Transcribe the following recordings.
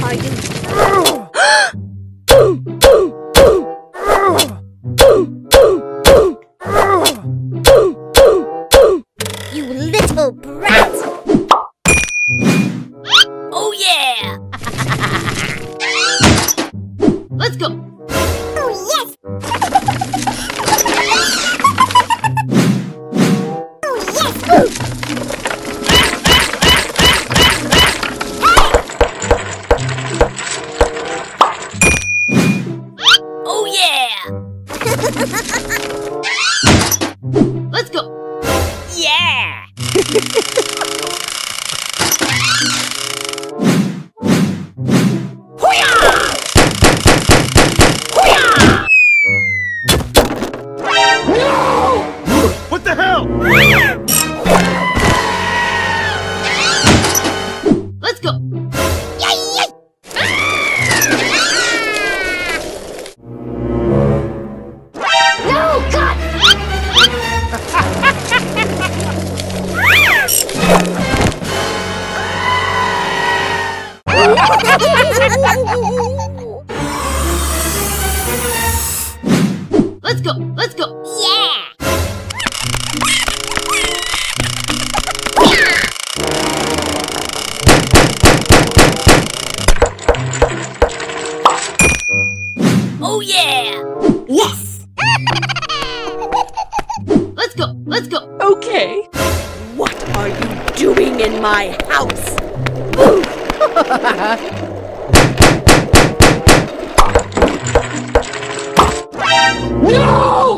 What are Yeah! Let's go. Let's go. yeah! Oh yeah! Yes! Let's go. Let's go. Okay. What are you doing in my house? Oh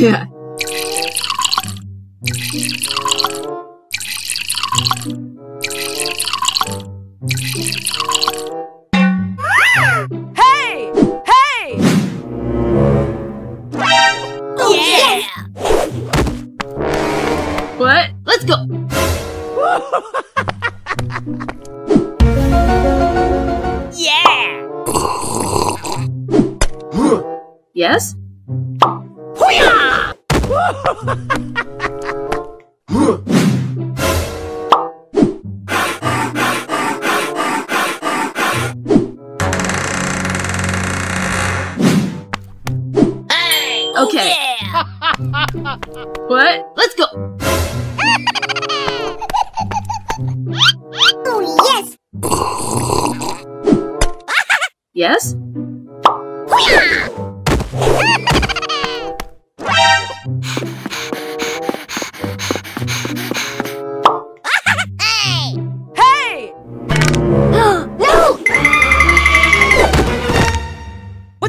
Yeah! Hey. Hey. Oh, what? Let's go. Yeah. Yes? Hey! Okay. Yeah! What? Let's go. Oh yes! Yes?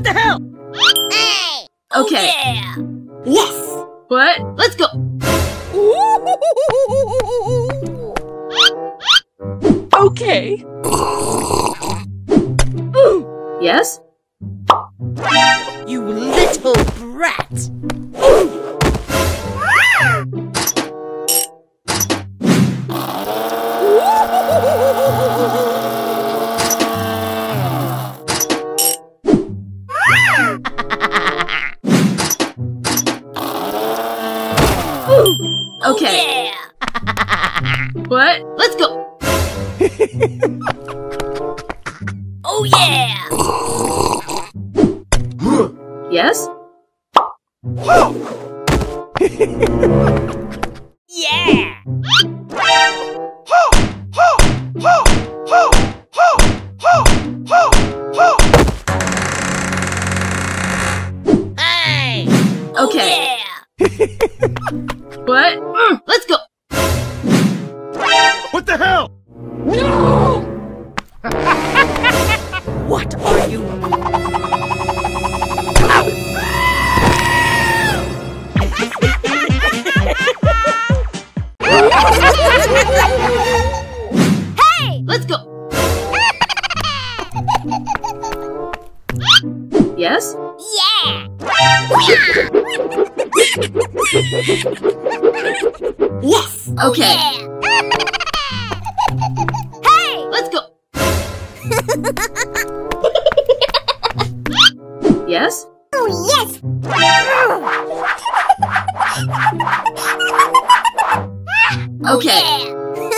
What the hell? Hey! Oh, Okay. yeah! Yes! What? Let's go. Okay. Yes? You little brat! Oh, okay. Yeah. What? Let's go. Oh yeah. Yes? Yeah. Hey. Okay. Oh, yeah. What? Mm, let's go. What the hell? What are you? Hey. Let's go. Yes? Yeah. Yes! Okay. Yeah. Hey. Let's go. Yes? Oh yes. Okay. Oh, yeah.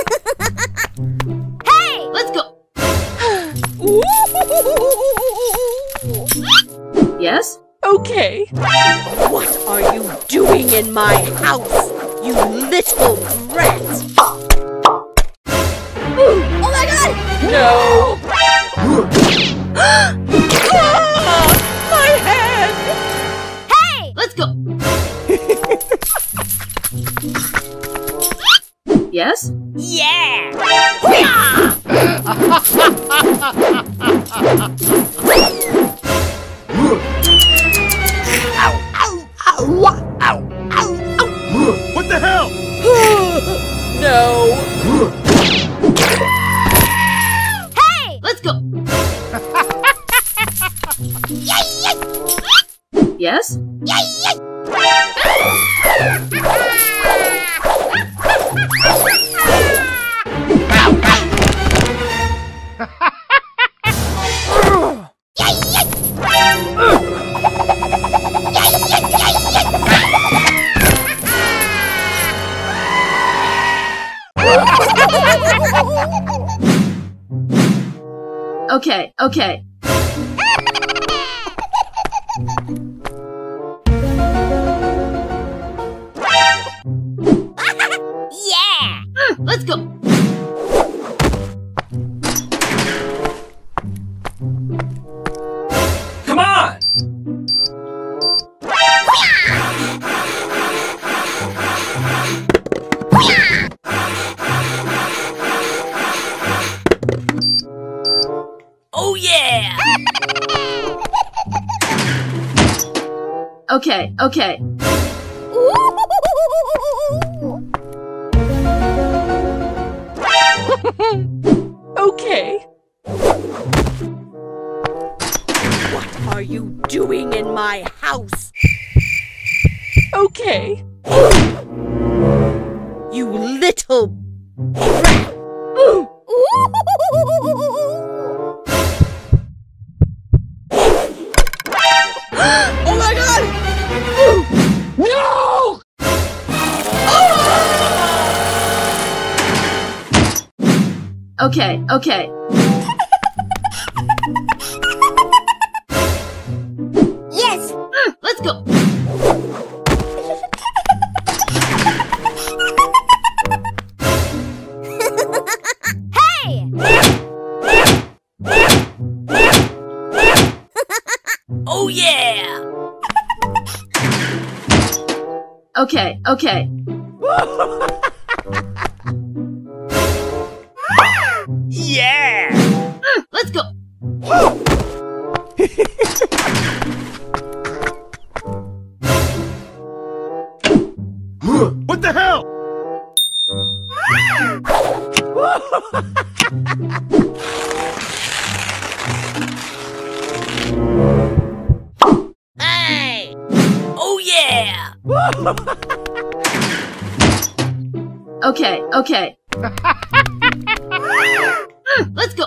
hey. Let's go. Yes? Okay. What are you doing in my house, you little Yes? Yeah. What the hell? no! Okay, yeah. Let's go. Okay, okay. Okay. What are you doing in my house? Okay. You little brat! oh my god! No! Ah! Okay, okay. Okay, okay. yeah! Mm, let's go! what the hell? hey! Oh yeah! Okay, okay. Let's go.